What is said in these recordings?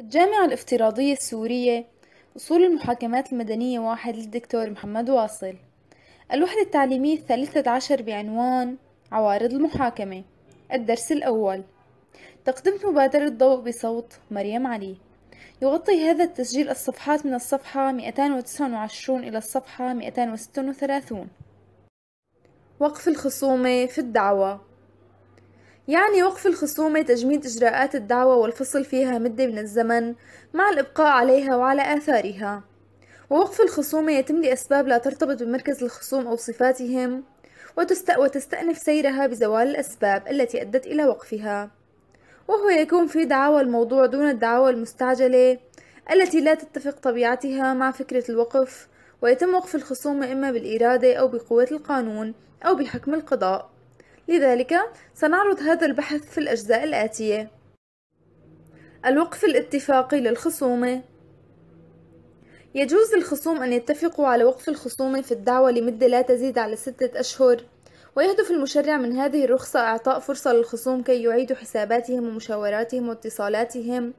الجامعة الافتراضية السورية أصول المحاكمات المدنية واحد للدكتور محمد واصل. الوحدة التعليمية الثالثة عشر بعنوان عوارض المحاكمة الدرس الأول. تقدمت مبادرة ضوء بصوت مريم علي. يغطي هذا التسجيل الصفحات من الصفحة 229 إلى الصفحة 236 وقف الخصومة في الدعوة. يعني وقف الخصومة تجميد إجراءات الدعوة والفصل فيها مدة من الزمن مع الإبقاء عليها وعلى آثارها. ووقف الخصومة يتم لأسباب لا ترتبط بمركز الخصوم أو صفاتهم وتستأنف سيرها بزوال الأسباب التي أدت إلى وقفها. وهو يكون في دعاوى الموضوع دون الدعاوى المستعجلة التي لا تتفق طبيعتها مع فكرة الوقف ويتم وقف الخصومة إما بالإرادة أو بقوة القانون أو بحكم القضاء. لذلك سنعرض هذا البحث في الأجزاء الآتية. الوقف الاتفاقي للخصومة يجوز للخصوم أن يتفقوا على وقف الخصومة في الدعوة لمدة لا تزيد على ستة أشهر ويهدف المشرع من هذه الرخصة إعطاء فرصة للخصوم كي يعيدوا حساباتهم ومشاوراتهم واتصالاتهم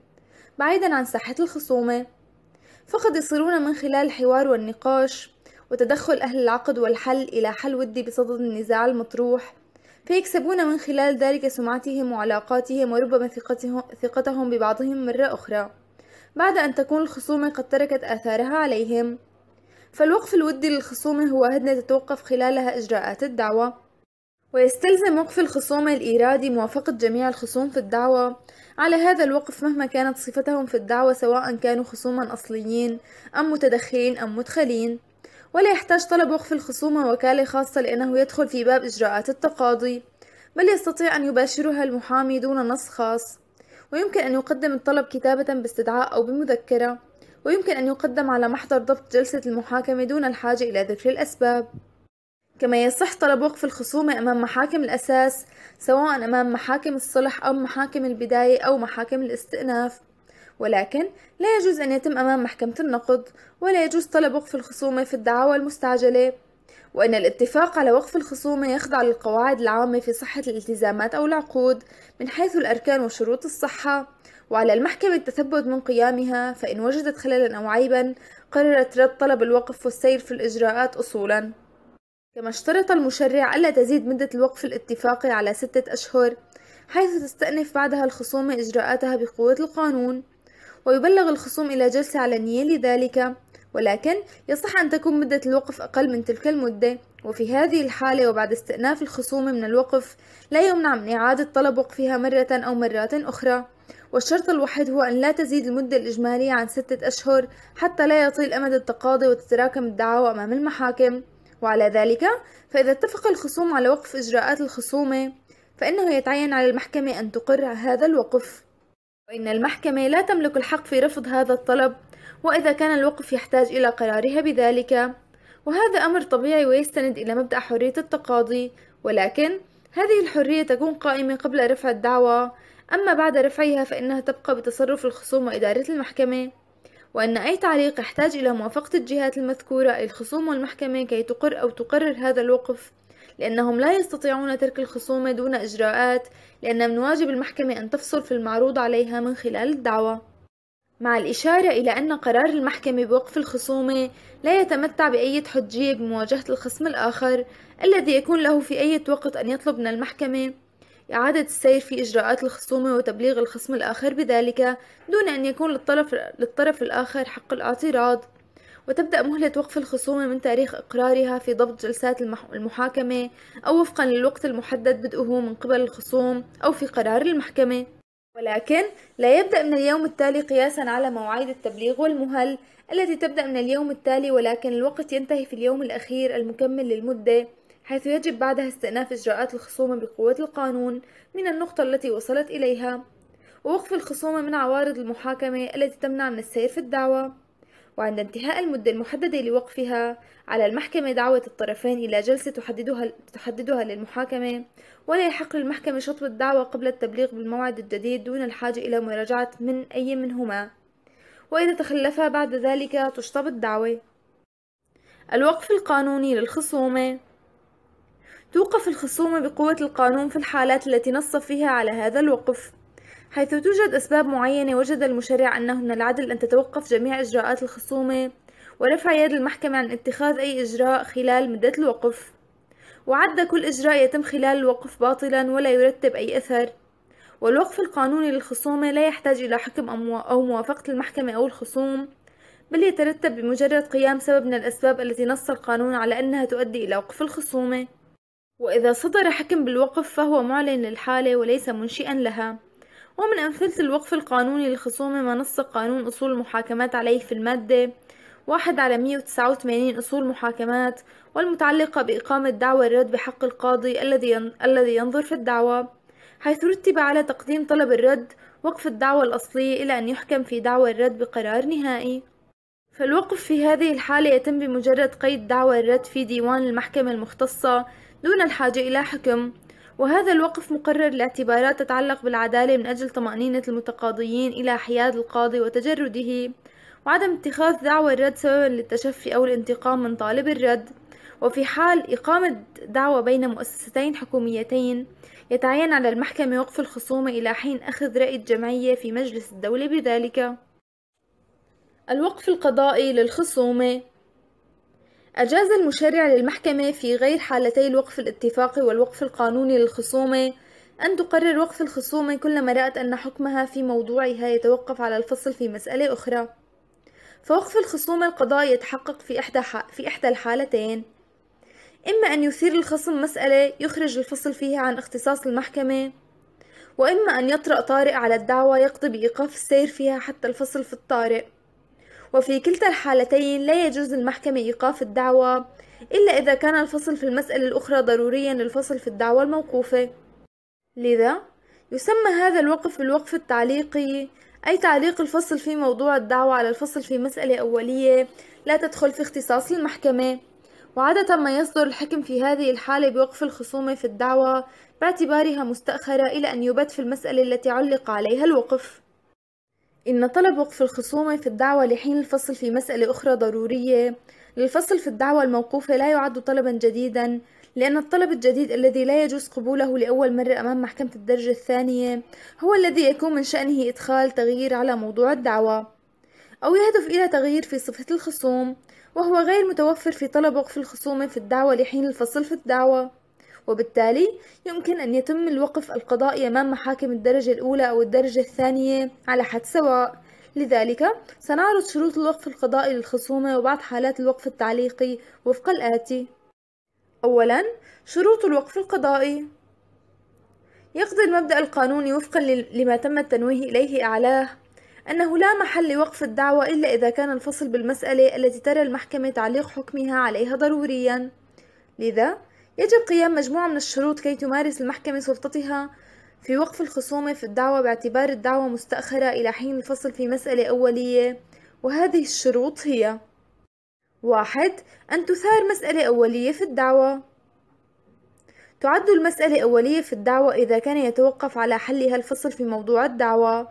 بعيدا عن ساحة الخصومة فقد يصلون من خلال الحوار والنقاش وتدخل أهل العقد والحل إلى حل ودي بصدد النزاع المطروح فيكسبون من خلال ذلك سمعتهم وعلاقاتهم وربما ثقتهم, ببعضهم مرة أخرى بعد أن تكون الخصومة قد تركت آثارها عليهم. فالوقف الودي للخصومة هو هدنة تتوقف خلالها إجراءات الدعوة. ويستلزم وقف الخصومة الإيرادي موافقة جميع الخصوم في الدعوة. على هذا الوقف مهما كانت صفتهم في الدعوة سواء كانوا خصوما أصليين أم متدخلين أم مدخلين. ولا يحتاج طلب وقف الخصومة وكالة خاصة لأنه يدخل في باب إجراءات التقاضي بل يستطيع أن يباشرها المحامي دون نص خاص. ويمكن أن يقدم الطلب كتابة باستدعاء أو بمذكرة. ويمكن أن يقدم على محضر ضبط جلسة المحاكمة دون الحاجة إلى ذكر الأسباب. كما يصح طلب وقف الخصومة أمام محاكم الأساس سواء أمام محاكم الصلح أو محاكم البداية أو محاكم الاستئناف. ولكن لا يجوز أن يتم أمام محكمة النقض ولا يجوز طلب وقف الخصومة في الدعاوى المستعجلة. وأن الاتفاق على وقف الخصومة يخضع للقواعد العامة في صحة الالتزامات أو العقود من حيث الأركان وشروط الصحة. وعلى المحكمة التثبت من قيامها فإن وجدت خللا أو عيبا قررت رد طلب الوقف والسير في الإجراءات أصولا. كما اشترط المشرع ألا تزيد مدة الوقف الاتفاقي على ستة أشهر حيث تستأنف بعدها الخصومة إجراءاتها بقوة القانون. ويبلغ الخصوم إلى جلسة علنية لذلك ولكن يصح أن تكون مدة الوقف أقل من تلك المدة. وفي هذه الحالة وبعد استئناف الخصوم من الوقف لا يمنع من إعادة طلب وقفها مرة أو مرات أخرى. والشرط الوحيد هو أن لا تزيد المدة الإجمالية عن ستة أشهر حتى لا يطيل أمد التقاضي وتتراكم الدعاوى أمام المحاكم. وعلى ذلك فإذا اتفق الخصوم على وقف إجراءات الخصومة فإنه يتعين على المحكمة أن تقر هذا الوقف. وإن المحكمة لا تملك الحق في رفض هذا الطلب وإذا كان الوقف يحتاج إلى قرارها بذلك. وهذا أمر طبيعي ويستند إلى مبدأ حرية التقاضي ولكن هذه الحرية تكون قائمة قبل رفع الدعوى أما بعد رفعها فإنها تبقى بتصرف الخصوم وإدارة المحكمة. وأن أي تعليق يحتاج إلى موافقة الجهات المذكورة أي الخصوم والمحكمة كي تقر أو تقرر هذا الوقف لأنهم لا يستطيعون ترك الخصومة دون إجراءات لأن من واجب المحكمة أن تفصل في المعروض عليها من خلال الدعوة. مع الإشارة إلى أن قرار المحكمة بوقف الخصومة لا يتمتع بأي حجية بمواجهة الخصم الآخر الذي يكون له في أي وقت أن يطلب من المحكمة إعادة السير في إجراءات الخصومة وتبليغ الخصم الآخر بذلك دون أن يكون للطرف, للطرف الآخر حق الاعتراض. وتبدأ مهلة وقف الخصومة من تاريخ إقرارها في ضبط جلسات المحاكمة أو وفقا للوقت المحدد بدءه من قبل الخصوم أو في قرار المحكمة. ولكن لا يبدأ من اليوم التالي قياسا على مواعيد التبليغ والمهل التي تبدأ من اليوم التالي ولكن الوقت ينتهي في اليوم الأخير المكمل للمدة حيث يجب بعدها استئناف إجراءات الخصومة بقوة القانون من النقطة التي وصلت إليها. ووقف الخصومة من عوارض المحاكمة التي تمنع من السير في الدعوة. وعند انتهاء المدة المحددة لوقفها على المحكمة دعوة الطرفين إلى جلسة تحددها, تحددها للمحاكمة ولا يحق للمحكمة شطب الدعوة قبل التبليغ بالموعد الجديد دون الحاجة إلى مراجعة من أي منهما. وإذا تخلفا بعد ذلك تشطب الدعوة. الوقف القانوني للخصومة. توقف الخصومة بقوة القانون في الحالات التي نص فيها على هذا الوقف. حيث توجد أسباب معينة وجد المشرع أنه من العدل أن تتوقف جميع إجراءات الخصومة ورفع يد المحكمة عن اتخاذ أي إجراء خلال مدة الوقف. وعد كل إجراء يتم خلال الوقف باطلا ولا يرتب أي أثر. والوقف القانوني للخصومة لا يحتاج إلى حكم أو موافقة المحكمة أو الخصوم بل يترتب بمجرد قيام سبب من الأسباب التي نص القانون على أنها تؤدي إلى وقف الخصومة. وإذا صدر حكم بالوقف فهو معلن للحالة وليس منشئا لها. ومن أمثلة الوقف القانوني للخصومة ما نص قانون أصول المحاكمات عليه في المادة واحد على 189 أصول محاكمات والمتعلقة بإقامة دعوى الرد بحق القاضي الذي الذي ينظر في الدعوى حيث رتب على تقديم طلب الرد وقف الدعوى الأصلية إلى أن يحكم في دعوى الرد بقرار نهائي. فالوقف في هذه الحالة يتم بمجرد قيد دعوى الرد في ديوان المحكمة المختصة دون الحاجة إلى حكم. وهذا الوقف مقرر لاعتبارات تتعلق بالعدالة من أجل طمأنينة المتقاضيين إلى حياد القاضي وتجرده وعدم اتخاذ دعوى الرد سببا للتشفي أو الانتقام من طالب الرد. وفي حال إقامة دعوى بين مؤسستين حكوميتين يتعين على المحكمة وقف الخصومة إلى حين أخذ رأي الجمعية في مجلس الدولة بذلك. الوقف القضائي للخصومة أجاز المشرع للمحكمة في غير حالتي الوقف الاتفاقي والوقف القانوني للخصومة أن تقرر وقف الخصومة كلما رأت أن حكمها في موضوعها يتوقف على الفصل في مسألة أخرى. فوقف الخصومة القضائي يتحقق في إحدى, في إحدى الحالتين. إما أن يثير الخصم مسألة يخرج الفصل فيها عن اختصاص المحكمة وإما أن يطرأ طارئ على الدعوة يقضي بإيقاف السير فيها حتى الفصل في الطارئ. وفي كلتا الحالتين لا يجوز للمحكمة إيقاف الدعوة إلا إذا كان الفصل في المسألة الأخرى ضروريا للفصل في الدعوة الموقوفة. لذا يسمى هذا الوقف بالوقف التعليقي أي تعليق الفصل في موضوع الدعوة على الفصل في مسألة أولية لا تدخل في اختصاص المحكمة. وعادة ما يصدر الحكم في هذه الحالة بوقف الخصومة في الدعوة باعتبارها مستأخرة إلى أن يبت في المسألة التي علق عليها الوقف. إن طلب وقف الخصومة في الدعوة لحين الفصل في مسألة أخرى ضرورية. للفصل في الدعوة الموقوفة لا يعد طلبا جديدا لأن الطلب الجديد الذي لا يجوز قبوله لأول مرة أمام محكمة الدرجة الثانية هو الذي يكون من شأنه إدخال تغيير على موضوع الدعوة أو يهدف إلى تغيير في صفة الخصوم وهو غير متوفر في طلب وقف الخصومة في الدعوة لحين الفصل في الدعوة. وبالتالي يمكن أن يتم الوقف القضائي أمام محاكم الدرجة الأولى أو الدرجة الثانية على حد سواء. لذلك سنعرض شروط الوقف القضائي للخصومة وبعض حالات الوقف التعليقي وفق الآتي. أولا شروط الوقف القضائي. يقضي المبدأ القانوني وفقا لما تم التنويه إليه أعلاه أنه لا محل لوقف الدعوة إلا إذا كان الفصل بالمسألة التي ترى المحكمة تعليق حكمها عليها ضروريا. لذا يجب قيام مجموعة من الشروط كي تمارس المحكمة سلطتها في وقف الخصومة في الدعوة باعتبار الدعوة مستأخرة إلى حين الفصل في مسألة أولية وهذه الشروط هي واحد أن تثار مسألة أولية في الدعوة. تعد المسألة أولية في الدعوة إذا كان يتوقف على حلها الفصل في موضوع الدعوة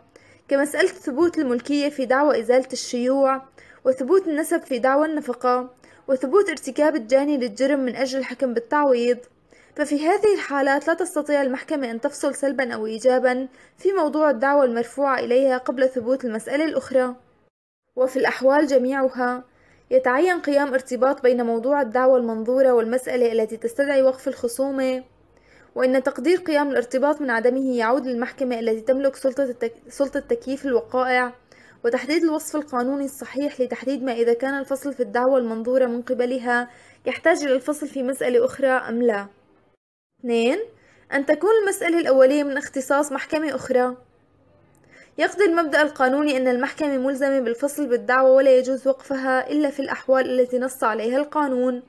كمسألة ثبوت الملكية في دعوى إزالة الشيوع وثبوت النسب في دعوى النفقة. وثبوت ارتكاب الجاني للجرم من أجل الحكم بالتعويض. ففي هذه الحالات لا تستطيع المحكمة أن تفصل سلبا أو إيجابا في موضوع الدعوى المرفوعة إليها قبل ثبوت المسألة الأخرى. وفي الأحوال جميعها يتعين قيام ارتباط بين موضوع الدعوى المنظورة والمسألة التي تستدعي وقف الخصومة وإن تقدير قيام الارتباط من عدمه يعود للمحكمة التي تملك سلطة, التك... سلطة تكييف الوقائع. وتحديد الوصف القانوني الصحيح لتحديد ما إذا كان الفصل في الدعوى المنظورة من قبلها يحتاج إلى الفصل في مسألة أخرى أم لا. 2 أن تكون المسألة الأولية من اختصاص محكمة أخرى. يقضي المبدأ القانوني أن المحكمة ملزمة بالفصل بالدعوة ولا يجوز وقفها إلا في الأحوال التي نص عليها القانون.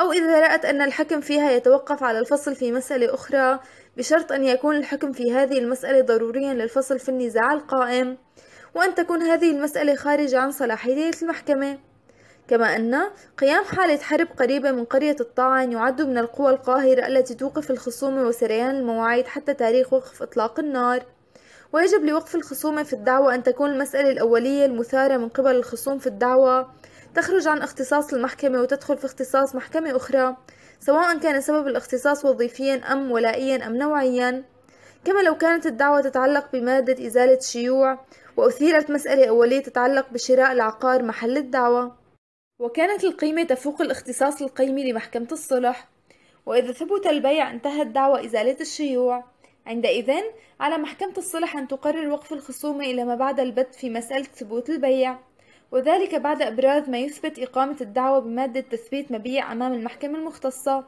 أو إذا رأت أن الحكم فيها يتوقف على الفصل في مسألة أخرى بشرط أن يكون الحكم في هذه المسألة ضروريا للفصل في النزاع القائم. وأن تكون هذه المسألة خارجة عن صلاحية المحكمة. كما أن قيام حالة حرب قريبة من قرية الطاعن يعد من القوى القاهرة التي توقف الخصومة وسريان المواعيد حتى تاريخ وقف إطلاق النار. ويجب لوقف الخصومة في الدعوة أن تكون المسألة الأولية المثارة من قبل الخصوم في الدعوة. تخرج عن اختصاص المحكمة وتدخل في اختصاص محكمة أخرى سواء كان سبب الاختصاص وظيفيا أم ولائيا أم نوعيا. كما لو كانت الدعوة تتعلق بمادة إزالة شيوع وأثيرت مسألة أولية تتعلق بشراء العقار محل الدعوة. وكانت القيمة تفوق الاختصاص القيمي لمحكمة الصلح. وإذا ثبت البيع انتهت دعوى إزالة الشيوع. عندئذ على محكمة الصلح أن تقرر وقف الخصومة إلى ما بعد البت في مسألة ثبوت البيع. وذلك بعد إبراز ما يثبت إقامة الدعوة بمادة تثبيت مبيع أمام المحكمة المختصة.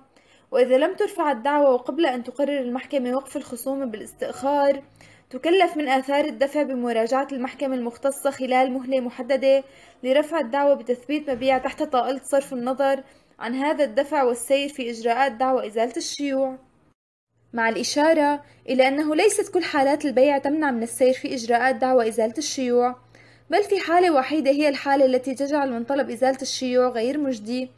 وإذا لم ترفع الدعوة وقبل أن تقرر المحكمة وقف الخصومة بالاستئخار تكلف من آثار الدفع بمراجعة المحكمة المختصة خلال مهلة محددة لرفع الدعوة بتثبيت مبيع تحت طائلة صرف النظر عن هذا الدفع والسير في إجراءات دعوى إزالة الشيوع. مع الإشارة إلى أنه ليست كل حالات البيع تمنع من السير في إجراءات دعوى إزالة الشيوع بل في حالة وحيدة هي الحالة التي تجعل من طلب إزالة الشيوع غير مجدي.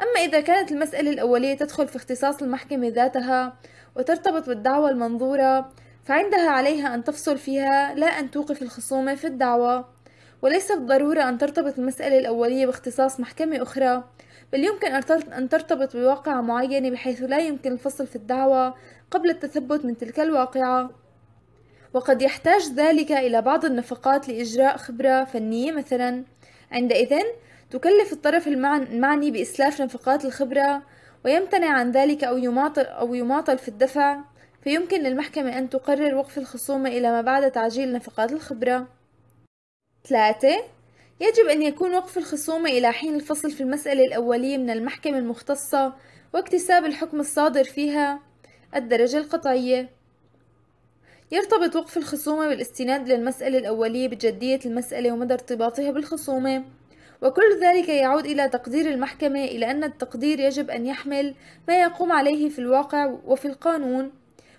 أما إذا كانت المسألة الأولية تدخل في اختصاص المحكمة ذاتها وترتبط بالدعوى المنظورة فعندها عليها أن تفصل فيها لا أن توقف الخصومة في الدعوى وليس بالضرورة أن ترتبط المسألة الأولية باختصاص محكمة أخرى بل يمكن أن ترتبط بواقعة معينة بحيث لا يمكن الفصل في الدعوى قبل التثبت من تلك الواقعة. وقد يحتاج ذلك إلى بعض النفقات لإجراء خبرة فنية مثلا. عندئذ تكلف الطرف المعني بإسلاف نفقات الخبرة ويمتنع عن ذلك أو يماطل, أو يماطل في الدفع فيمكن للمحكمة أن تقرر وقف الخصومة إلى ما بعد تعجيل نفقات الخبرة. 3 يجب أن يكون وقف الخصومة إلى حين الفصل في المسألة الأولية من المحكمة المختصة واكتساب الحكم الصادر فيها الدرجة القطعية. يرتبط وقف الخصومة بالاستناد للمسألة الأولية بجدية المسألة ومدى ارتباطها بالخصومة. وكل ذلك يعود إلى تقدير المحكمة إلى أن التقدير يجب أن يحمل ما يقوم عليه في الواقع وفي القانون.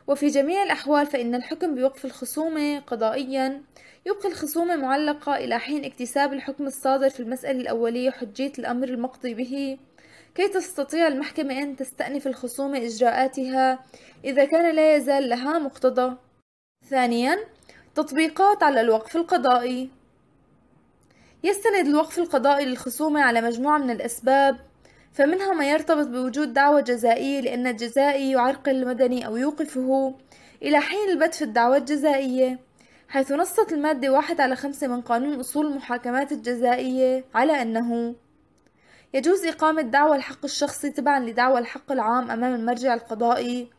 وفي جميع الأحوال فإن الحكم بوقف الخصومة قضائيا يبقي الخصومة معلقة إلى حين اكتساب الحكم الصادر في المسألة الأولية حجية الأمر المقضي به. كي تستطيع المحكمة أن تستأنف الخصومة إجراءاتها إذا كان لا يزال لها مقتضى. ثانيا تطبيقات على الوقف القضائي. يستند الوقف القضائي للخصومة على مجموعة من الأسباب فمنها ما يرتبط بوجود دعوة جزائية لأن الجزائي يعرقل المدني أو يوقفه إلى حين البت في الدعوة الجزائية حيث نصت المادة واحد على خمسة من قانون أصول المحاكمات الجزائية على أنه يجوز إقامة دعوى الحق الشخصي تبعا لدعوى الحق العام أمام المرجع القضائي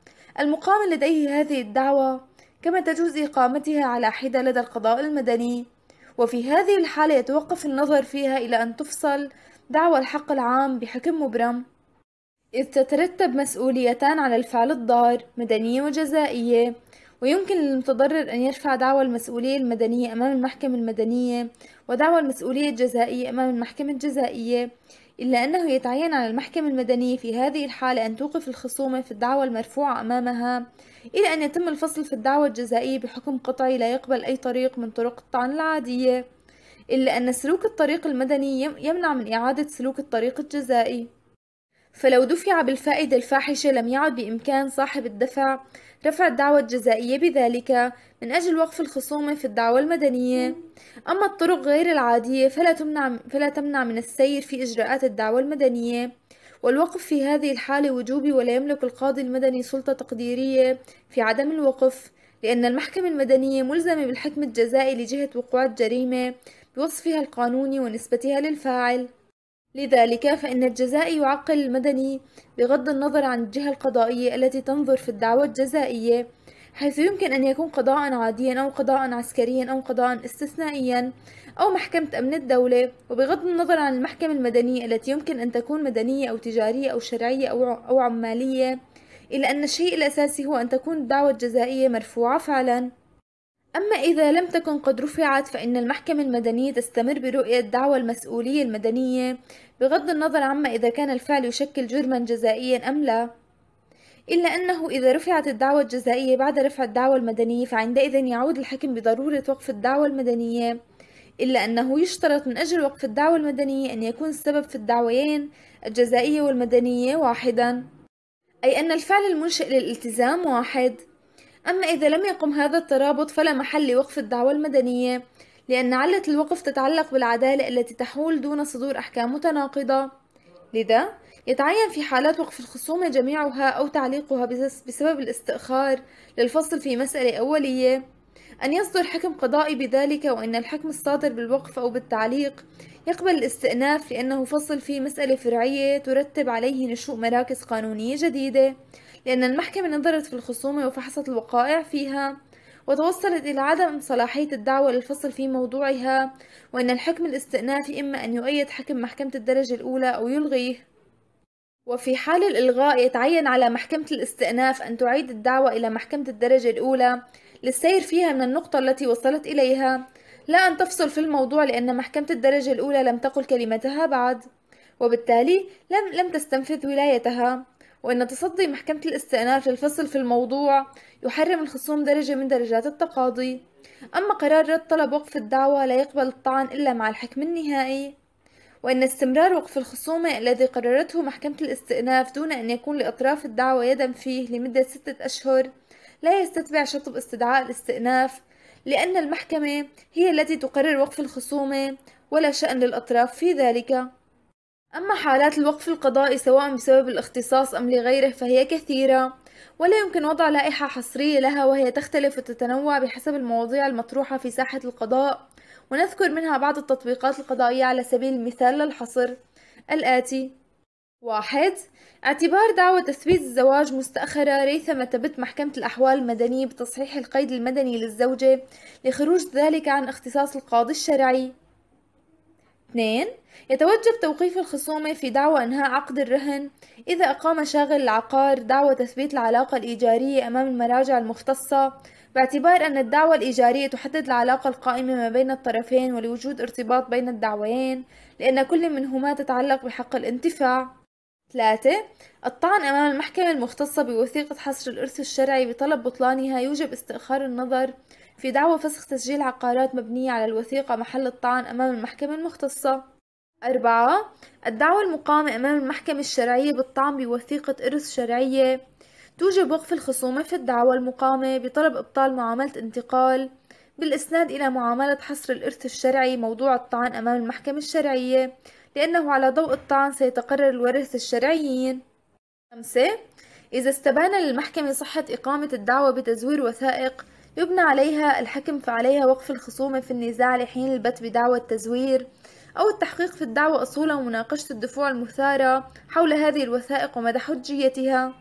المقام لديه هذه الدعوة كما تجوز إقامتها على حدة لدى القضاء المدني. وفي هذه الحالة يتوقف النظر فيها إلى أن تفصل دعوى الحق العام بحكم مبرم. إذ تترتب مسؤوليتان على الفعل الضار مدنية وجزائية. ويمكن للمتضرر أن يرفع دعوى المسؤولية المدنية أمام المحكمة المدنية ودعوى المسؤولية الجزائية أمام المحكمة الجزائية إلا أنه يتعين على المحكمة المدنية في هذه الحالة أن توقف الخصومة في الدعوى المرفوعة أمامها إلى أن يتم الفصل في الدعوى الجزائية بحكم قطعي لا يقبل أي طريق من طرق الطعن العادية إلا أن سلوك الطريق المدني يمنع من إعادة سلوك الطريق الجزائي. فلو دفع بالفائدة الفاحشة لم يعد بإمكان صاحب الدفع رفع الدعوى الجزائية بذلك من أجل وقف الخصومة في الدعوى المدنية. أما الطرق غير العادية فلا تمنع, فلا تمنع من السير في إجراءات الدعوى المدنية. والوقف في هذه الحالة وجوبي ولا يملك القاضي المدني سلطة تقديرية في عدم الوقف لأن المحكمة المدنية ملزمة بالحكم الجزائي لجهة وقوع الجريمة بوصفها القانوني ونسبتها للفاعل. لذلك فإن الجزائي يعقل المدني بغض النظر عن الجهة القضائية التي تنظر في الدعوى الجزائية حيث يمكن أن يكون قضاء عاديا أو قضاء عسكريا أو قضاء استثنائيا أو محكمة أمن الدولة. وبغض النظر عن المحكمة المدنية التي يمكن أن تكون مدنية أو تجارية أو شرعية أو عمالية إلا أن الشيء الأساسي هو أن تكون الدعوة الجزائية مرفوعة فعلا. أما إذا لم تكن قد رفعت فإن المحكمة المدنية تستمر برؤية دعوى المسؤولية المدنية بغض النظر عما إذا كان الفعل يشكل جرما جزائيا أم لا. إلا أنه إذا رفعت الدعوة الجزائية بعد رفع الدعوة المدنية فعندئذ يعود الحكم بضرورة وقف الدعوة المدنية. إلا أنه يشترط من أجل وقف الدعوة المدنية أن يكون السبب في الدعويين الجزائية والمدنية واحدا. أي أن الفعل المنشئ للالتزام واحد. أما إذا لم يقم هذا الترابط فلا محل لوقف الدعوة المدنية لأن علة الوقف تتعلق بالعدالة التي تحول دون صدور أحكام متناقضة. لذا يتعين في حالات وقف الخصومة جميعها أو تعليقها بسبب الاستئخار للفصل في مسألة أولية. أن يصدر حكم قضائي بذلك وأن الحكم الصادر بالوقف أو بالتعليق يقبل الاستئناف لأنه فصل في مسألة فرعية ترتب عليه نشوء مراكز قانونية جديدة. لأن المحكمة نظرت في الخصومة وفحصت الوقائع فيها وتوصلت إلى عدم صلاحية الدعوة للفصل في موضوعها وأن الحكم الاستئنافي إما أن يؤيد حكم محكمة الدرجة الأولى أو يلغيه. وفي حال الإلغاء يتعين على محكمة الاستئناف أن تعيد الدعوة إلى محكمة الدرجة الأولى للسير فيها من النقطة التي وصلت إليها. لا أن تفصل في الموضوع لأن محكمة الدرجة الأولى لم تقل كلمتها بعد وبالتالي لم, لم تستنفذ ولايتها. وأن تصدي محكمة الاستئناف للفصل في الموضوع يحرم الخصوم درجة من درجات التقاضي. أما قرار رد طلب وقف الدعوة لا يقبل الطعن إلا مع الحكم النهائي. وأن استمرار وقف الخصومة الذي قررته محكمة الاستئناف دون أن يكون لأطراف الدعوة يدا فيه لمدة ستة أشهر لا يستتبع شطب استدعاء الاستئناف لأن المحكمة هي التي تقرر وقف الخصومة ولا شأن للأطراف في ذلك. أما حالات الوقف القضائي سواء بسبب الاختصاص أم لغيره فهي كثيرة ولا يمكن وضع لائحة حصرية لها وهي تختلف وتتنوع بحسب المواضيع المطروحة في ساحة القضاء. ونذكر منها بعض التطبيقات القضائية على سبيل المثال للحصر. الآتي واحد اعتبار دعوى تثبيت الزواج مستأخرة ريثما تبت محكمة الأحوال المدنية بتصحيح القيد المدني للزوجة لخروج ذلك عن اختصاص القاضي الشرعي. 2 يتوجب توقيف الخصومة في دعوى إنهاء عقد الرهن إذا أقام شاغل العقار دعوى تثبيت العلاقة الإيجارية أمام المراجع المختصة باعتبار أن الدعوة الإيجارية تحدد العلاقة القائمة ما بين الطرفين ولوجود ارتباط بين الدعويين لأن كل منهما تتعلق بحق الانتفاع 3. الطعن أمام المحكمة المختصة بوثيقة حصر الإرث الشرعي بطلب بطلانها يوجب استئخار النظر في دعوى فسخ تسجيل عقارات مبنية على الوثيقة محل الطعن أمام المحكمة المختصة. أربعة الدعوة المقامة أمام المحكمة الشرعية بالطعن بوثيقة إرث شرعية. توجب وقف الخصومة في الدعوة المقامة بطلب إبطال معاملة انتقال. بالإسناد إلى معاملة حصر الإرث الشرعي موضوع الطعن أمام المحكمة الشرعية لأنه على ضوء الطعن سيتقرر الورث الشرعيين. خمسة إذا استبان للمحكمة صحة إقامة الدعوة بتزوير وثائق يبنى عليها الحكم فعليها وقف الخصومة في النزاع لحين البت بدعوى التزوير أو التحقيق في الدعوة أصولا ومناقشة الدفوع المثارة حول هذه الوثائق ومدى حجيتها.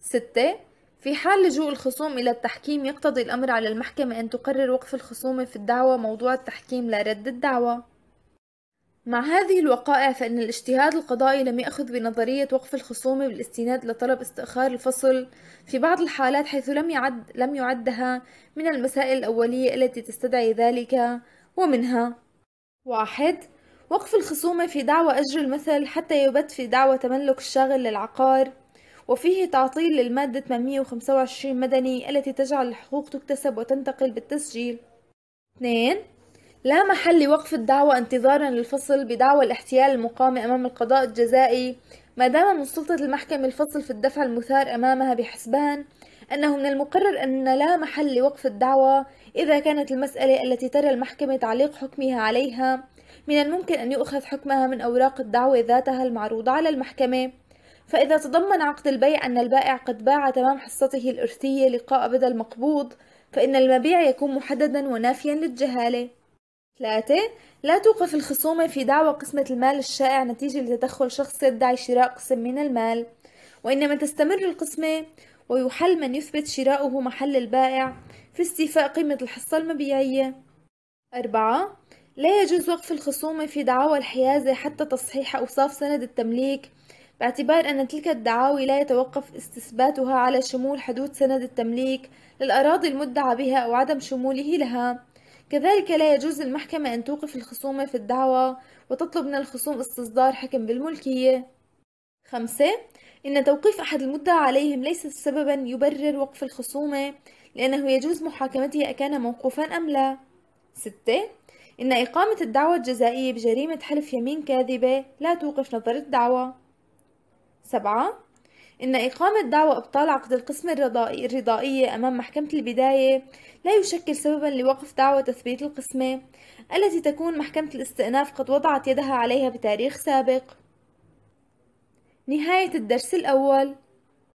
ستة في حال لجوء الخصوم إلى التحكيم يقتضي الأمر على المحكمة أن تقرر وقف الخصومة في الدعوة موضوع التحكيم لا رد الدعوة. مع هذه الوقائع فإن الاجتهاد القضائي لم يأخذ بنظرية وقف الخصومة بالاستناد لطلب استئخار الفصل في بعض الحالات حيث لم يعد لم يعدها من المسائل الأولية التي تستدعي ذلك ومنها واحد وقف الخصومة في دعوى أجر المثل حتى يبت في دعوى تملك الشاغل للعقار وفيه تعطيل للمادة 825 مدني التي تجعل الحقوق تكتسب وتنتقل بالتسجيل. 2 لا محل لوقف الدعوة انتظارا للفصل بدعوى الاحتيال المقامة أمام القضاء الجزائي ما دام من سلطة المحكمة الفصل في الدفع المثار أمامها بحسبان أنه من المقرر أن لا محل لوقف الدعوة إذا كانت المسألة التي ترى المحكمة تعليق حكمها عليها من الممكن أن يؤخذ حكمها من أوراق الدعوة ذاتها المعروضة على المحكمة. فإذا تضمن عقد البيع أن البائع قد باع تمام حصته الإرثية لقاء بدل مقبوض فإن المبيع يكون محددا ونافيا للجهالة. 3. لا توقف الخصومة في دعوى قسمة المال الشائع نتيجة لتدخل شخص يدعي شراء قسم من المال وإنما تستمر القسمة ويحل من يثبت شراؤه محل البائع في استيفاء قيمة الحصة المبيعية 4. لا يجوز وقف الخصومة في دعاوى الحيازة حتى تصحيح أوصاف سند التمليك باعتبار أن تلك الدعاوي لا يتوقف استثباتها على شمول حدود سند التمليك للأراضي المدعى بها أو عدم شموله لها كذلك لا يجوز للمحكمة أن توقف الخصومة في الدعوى وتطلب من الخصوم استصدار حكم بالملكية. خمسة إن توقيف أحد المدعى عليهم ليس سببا يبرر وقف الخصومة لأنه يجوز محاكمته أكان موقوفا أم لا. ستة إن إقامة الدعوة الجزائية بجريمة حلف يمين كاذبة لا توقف نظر الدعوة. سبعة إن إقامة دعوى إبطال عقد القسم الرضائية أمام محكمة البداية لا يشكل سببا لوقف دعوى تثبيت القسمة التي تكون محكمة الاستئناف قد وضعت يدها عليها بتاريخ سابق. نهاية الدرس الأول.